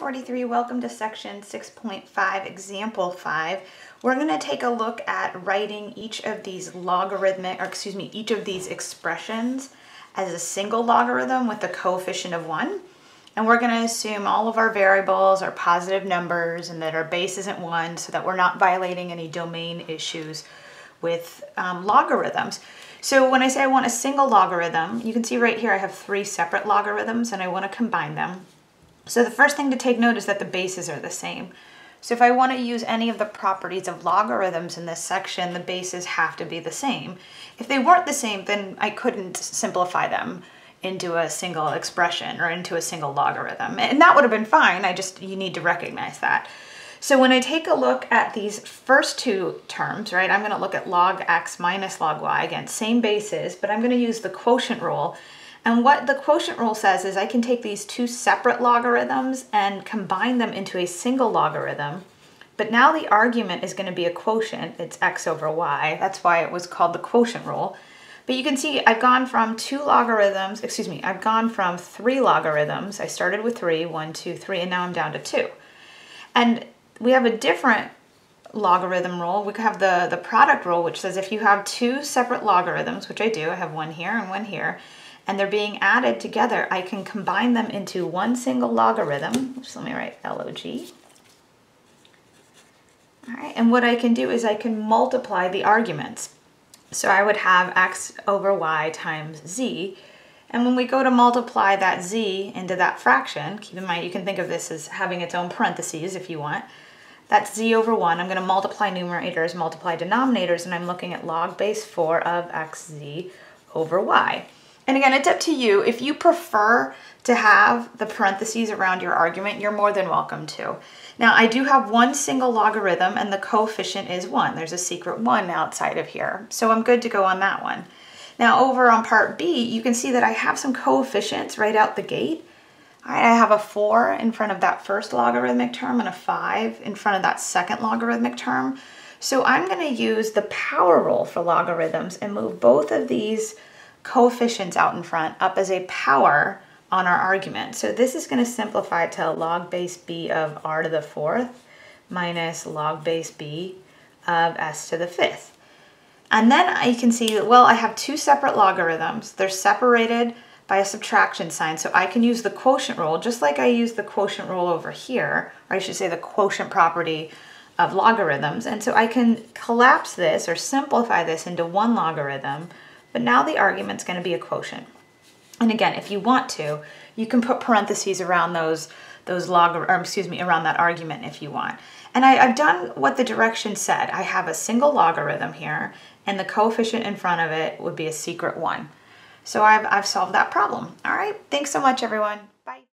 43, welcome to section 6.5, example 5. We're going to take a look at writing each of these logarithmic, or excuse me, each of these expressions as a single logarithm with a coefficient of 1. And we're going to assume all of our variables are positive numbers and that our base isn't 1 so that we're not violating any domain issues with um, logarithms. So when I say I want a single logarithm, you can see right here I have three separate logarithms and I want to combine them. So the first thing to take note is that the bases are the same. So if I want to use any of the properties of logarithms in this section, the bases have to be the same. If they weren't the same, then I couldn't simplify them into a single expression or into a single logarithm. And that would have been fine, I just, you need to recognize that. So when I take a look at these first two terms, right, I'm gonna look at log x minus log y, again, same bases, but I'm gonna use the quotient rule and what the quotient rule says is I can take these two separate logarithms and combine them into a single logarithm. But now the argument is going to be a quotient. It's x over y. That's why it was called the quotient rule. But you can see I've gone from two logarithms, excuse me, I've gone from three logarithms. I started with three, one, two, three, and now I'm down to two. And we have a different logarithm rule. We have the, the product rule, which says if you have two separate logarithms, which I do, I have one here and one here, and they're being added together, I can combine them into one single logarithm, so let me write log. All right, and what I can do is I can multiply the arguments. So I would have x over y times z, and when we go to multiply that z into that fraction, keep in mind you can think of this as having its own parentheses if you want, that's z over 1. I'm going to multiply numerators, multiply denominators, and I'm looking at log base 4 of xz over y. And again, it's up to you. If you prefer to have the parentheses around your argument, you're more than welcome to. Now, I do have one single logarithm and the coefficient is 1. There's a secret 1 outside of here. So I'm good to go on that one. Now, over on part B, you can see that I have some coefficients right out the gate. I have a 4 in front of that first logarithmic term and a 5 in front of that second logarithmic term. So I'm going to use the power rule for logarithms and move both of these coefficients out in front up as a power on our argument. So this is going to simplify to log base b of r to the fourth minus log base b of s to the fifth. And then I can see, that, well, I have two separate logarithms. They're separated by a subtraction sign. So I can use the quotient rule just like I use the quotient rule over here, or I should say the quotient property of logarithms. And so I can collapse this or simplify this into one logarithm but now the argument's going to be a quotient. And again, if you want to, you can put parentheses around those those log or excuse me around that argument if you want. And I, have done what the direction said. I have a single logarithm here, and the coefficient in front of it would be a secret one. So I've, I've solved that problem. All right, thanks so much, everyone. Bye.